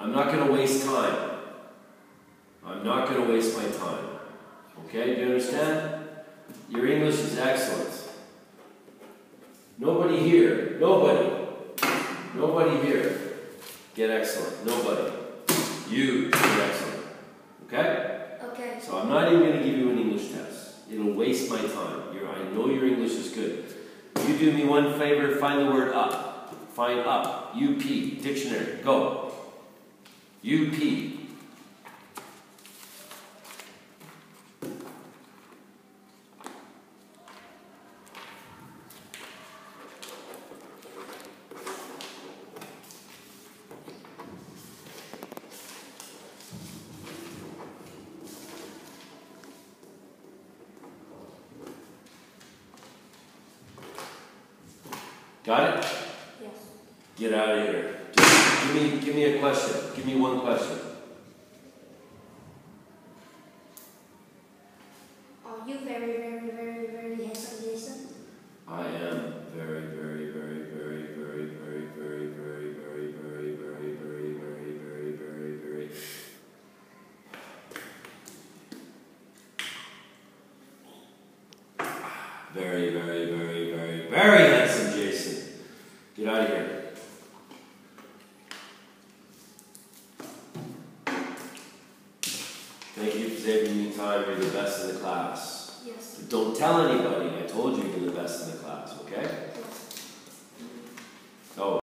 I'm not going to waste time. I'm not going to waste my time. Okay, do you understand? Your English is excellent. Nobody here, nobody, nobody here get excellent. Nobody. You get excellent. Okay? Okay. So I'm not even going to give you an English test. It'll waste my time. You're, I know your English is good. You do me one favor, find the word up. Find up. UP. Dictionary. Go. UP. Got it? Yes. Get out of here. Give me, give me a question. Give me one question. Are you very, very, very, very handsome, Jason? I am very, very, very, very, very, very, very, very, very, very, very, very, very, very, very, very. Very, very, very, very, very handsome, Jason. Get out of here. Thank you for saving me time. You're the best in the class. Yes. But don't tell anybody. I told you you're the best in the class, okay? Yes. Oh.